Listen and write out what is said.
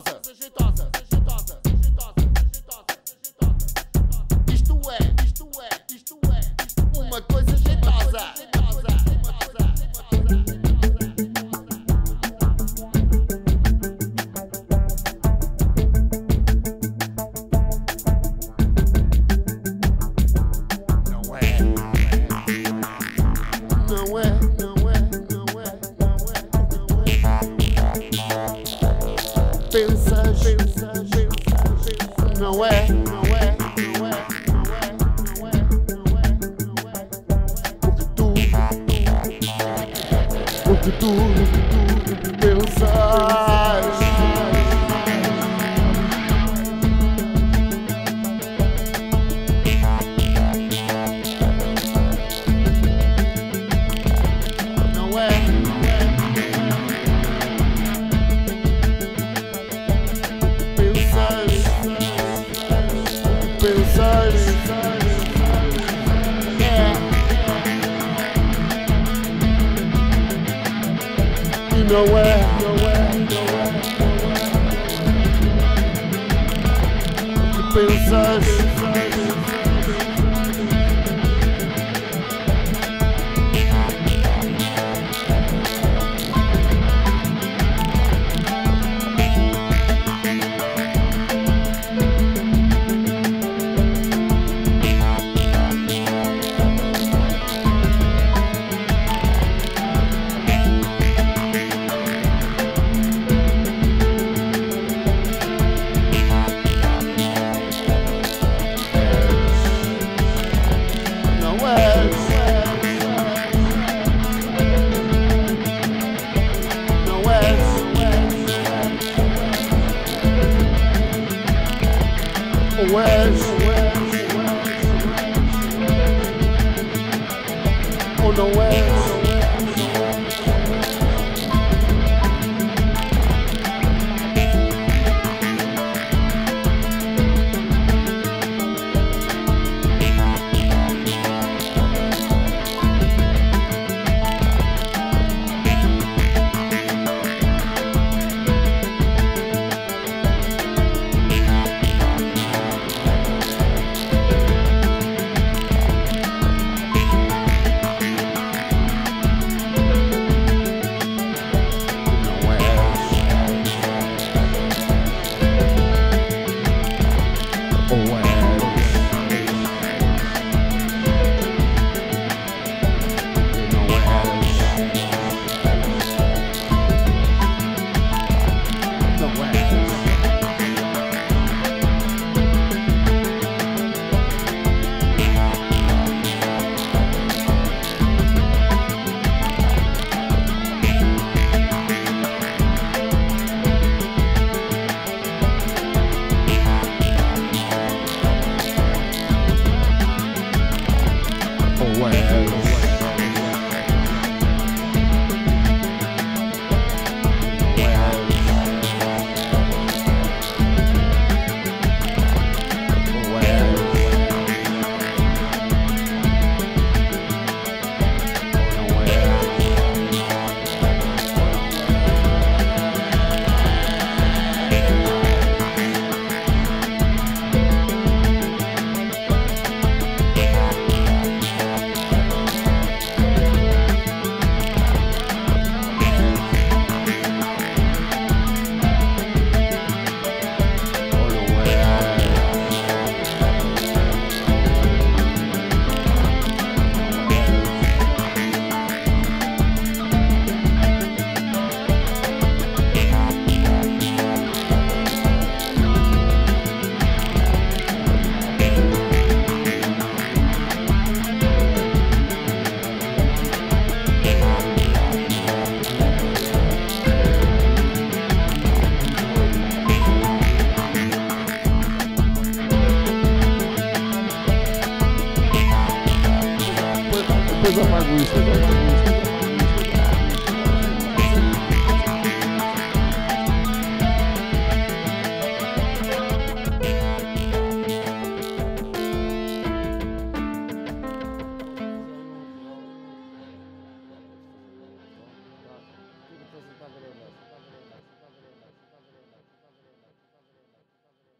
zeszytosa, zeszytosa, zeszytosa. de tudo, de tudo, de Deus. sonho. nowhere. Tu pensas West. Oh, On the West. fez a bagunça.